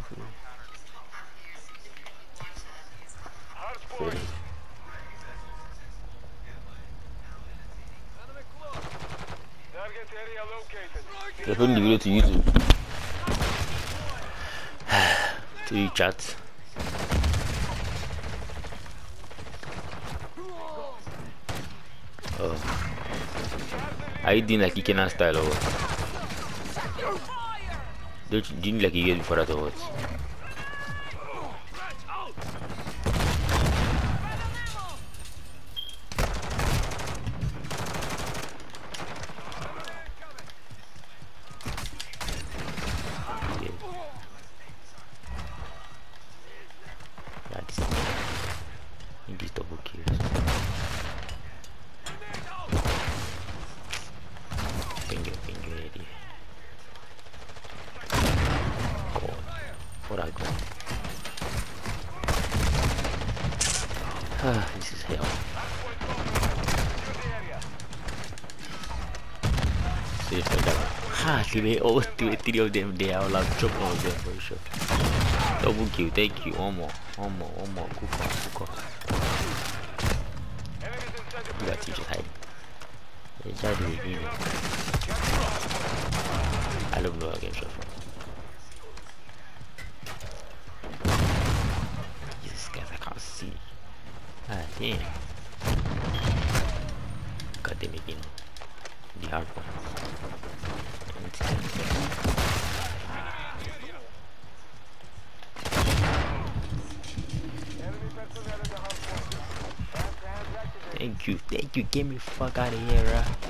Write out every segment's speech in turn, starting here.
him for now. Telefonun da in. yüzü. to you chat. Oh. I didn't like Ikenan style over didn't like Ikenan before that over Yeah. Yeah, this I think this double kills. Finger, finger ready. God. What I got? Ah, this is hell. See Seriously, that Ha, see they all two, three of them are like chop on them for sure. Double kill, thank you. One more, one more, one more. Cook on, cook the You got teachers hiding. They to redeem it. I don't know where I shot from. Jesus, guys, I can't see. Ah, damn. Got them again. The hard one. Thank you, thank you. Get me fuck out of here, bruh.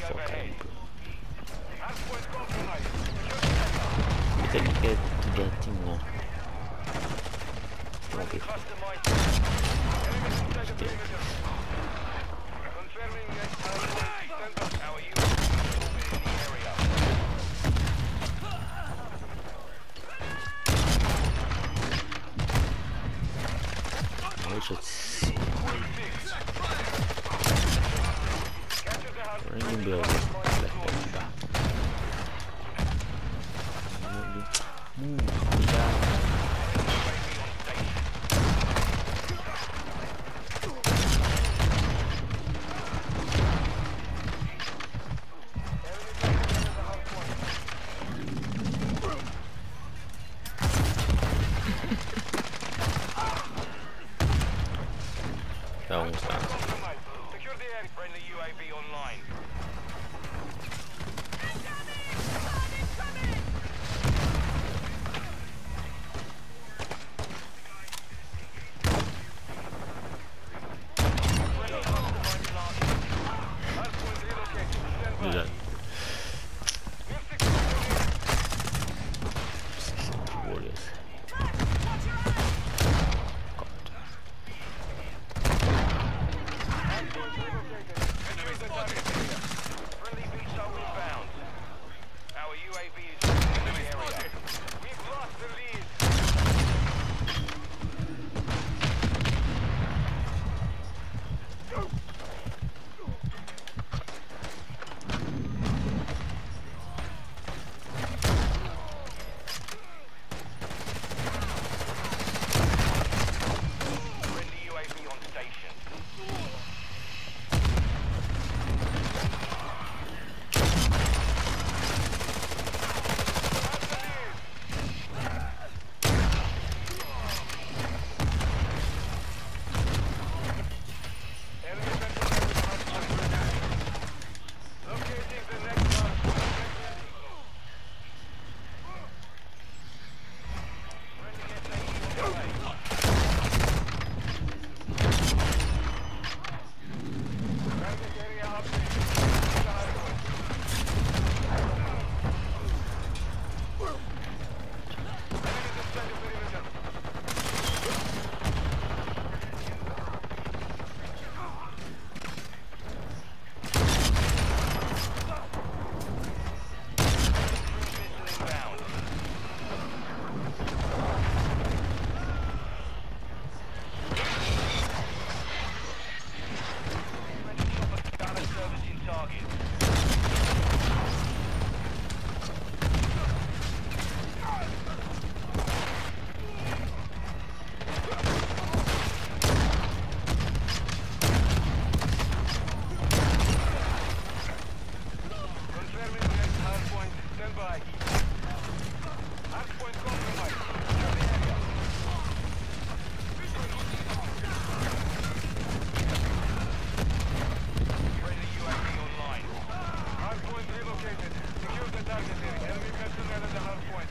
Who the fuck are you, bro? You me get to that thing now. Don't be. Customized. Enemies inside the perimeter. Confirming that hardpoint. Send us our UAV in the area. I should see. Capture the hardpoint. Enemy missions are at the hub point.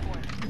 point.